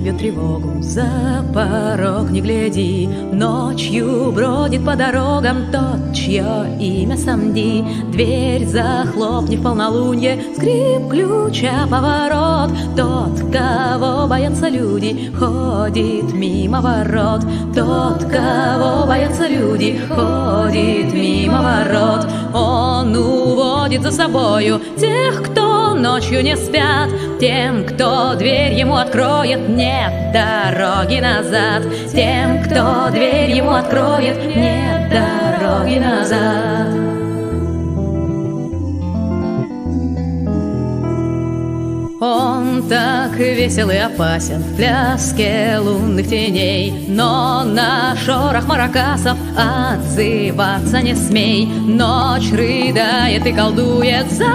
бьет тревогу, за порог не гляди. Ночью бродит по дорогам тот, чье имя Самди. Дверь захлопни в полнолуние, скрип ключа, поворот. Тот, кого боятся люди, ходит мимо ворот. Тот, кого боятся люди, ходит мимо ворот. Он уводит за собою тех, кто ночью не спят, тем, кто дверь ему откроет, нет дороги назад. Тем, кто дверь ему откроет, нет дороги назад. Он так весел и опасен в пляске лунных теней, Но на шорох маракасов отзываться не смей. Ночь рыдает и колдует за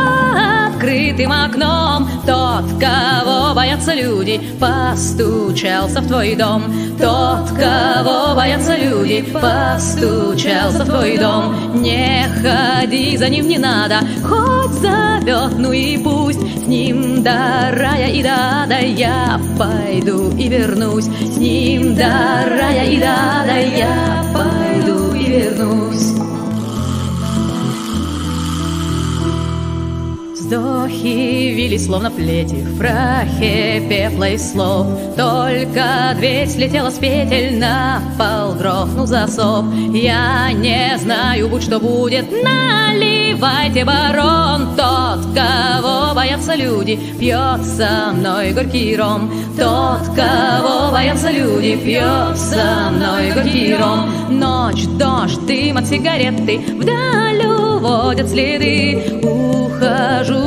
открытым окном. Тот, кого боятся люди, постучался в твой дом. Тот, кого боятся люди, постучался в твой дом. Не ходи за ним, не надо, хоть зовет, ну и пусть с ним до рая и до ада я пойду и вернусь. С ним до рая и до ада я Вздохи вились, словно плети В прахе пепла и слов. Только дверь слетела с петель На пол грохнул засов. Я не знаю, будь что будет Наливайте, барон. Тот, кого боятся люди Пьет со мной горький ром. Тот, кого боятся люди Пьет со мной горький ром. Ночь, дождь, дым от сигареты Вдаль уводят следы. Ухожу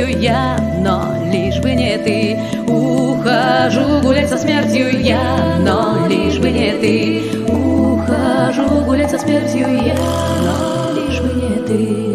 смертью я, но лишь бы не ты. Ухожу гулять со смертью я, но лишь бы не ты. Ухожу гулять со смертью я, но лишь бы не ты.